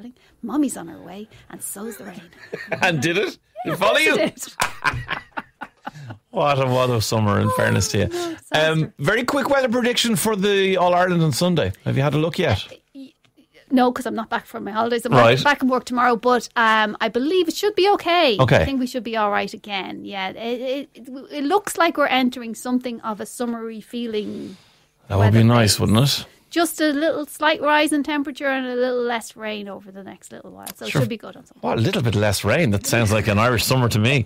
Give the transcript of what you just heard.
darling, mommy's on her way, and so's the rain. and did it? Did it follow you? It. What a what summer! In fairness to you, no, um, very quick weather prediction for the All Ireland on Sunday. Have you had a look yet? No, because I'm not back from my holidays. I'm Right. back, in work tomorrow, but um, I believe it should be okay. Okay. I think we should be all right again. Yeah, it, it, it looks like we're entering something of a summery feeling. That would be nice, wouldn't it? Just a little slight rise in temperature and a little less rain over the next little while. So Sure. it should be good on Sunday. Well, a little bit less rain. That sounds like an Irish summer to me.